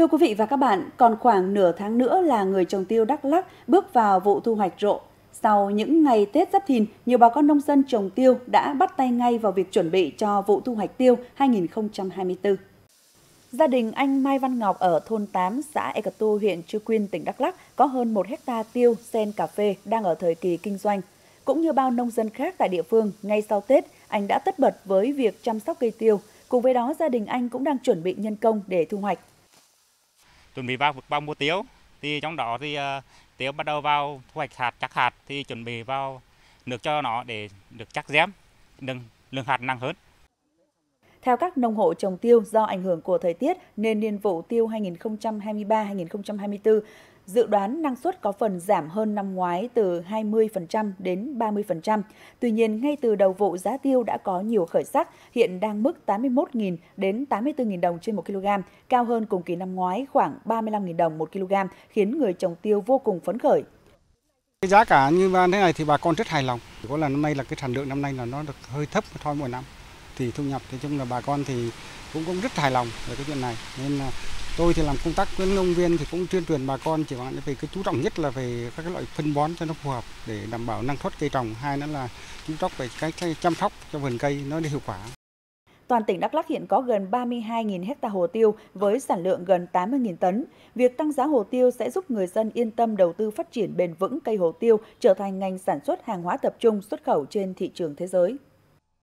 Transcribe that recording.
Thưa quý vị và các bạn, còn khoảng nửa tháng nữa là người trồng tiêu Đắk Lắk bước vào vụ thu hoạch rộ. Sau những ngày Tết Giáp Thìn, nhiều bà con nông dân trồng tiêu đã bắt tay ngay vào việc chuẩn bị cho vụ thu hoạch tiêu 2024. Gia đình anh Mai Văn Ngọc ở thôn 8, xã Eka Tu, huyện Chư Quyên, tỉnh Đắk Lắk có hơn 1 hecta tiêu, sen, cà phê đang ở thời kỳ kinh doanh. Cũng như bao nông dân khác tại địa phương, ngay sau Tết, anh đã tất bật với việc chăm sóc cây tiêu. Cùng với đó, gia đình anh cũng đang chuẩn bị nhân công để thu hoạch. Chuẩn bị vào vào mùa tiêu, thì trong đó thì uh, tiêu bắt đầu vào thu hoạch hạt chắc hạt thì chuẩn bị vào nước cho nó để được chắc dém đừng lượng hạt nặng hơn. Theo các nông hộ trồng tiêu, do ảnh hưởng của thời tiết nên niên vụ tiêu 2023-2024 dự đoán năng suất có phần giảm hơn năm ngoái từ 20% đến 30%. Tuy nhiên, ngay từ đầu vụ giá tiêu đã có nhiều khởi sắc, hiện đang mức 81.000 đến 84.000 đồng trên 1 kg, cao hơn cùng kỳ năm ngoái khoảng 35.000 đồng 1 kg, khiến người trồng tiêu vô cùng phấn khởi. Cái giá cả như thế này thì bà con rất hài lòng. Có là năm nay là cái sản lượng năm nay là nó được hơi thấp thôi mỗi năm. Thì thu nhập nói chung là bà con thì cũng cũng rất hài lòng về cái chuyện này. Nên là tôi thì làm công tác với nông viên thì cũng tuyên truyền bà con chỉ bằng về cái chú trọng nhất là về các cái loại phân bón cho nó phù hợp để đảm bảo năng suất cây trồng hai nữa là chú trọng về cái, cái chăm sóc cho vườn cây nó hiệu quả Toàn tỉnh Đắk Lắk hiện có gần 32.000 hecta hồ tiêu với sản lượng gần 80.000 tấn. Việc tăng giá hồ tiêu sẽ giúp người dân yên tâm đầu tư phát triển bền vững cây hồ tiêu trở thành ngành sản xuất hàng hóa tập trung xuất khẩu trên thị trường thế giới.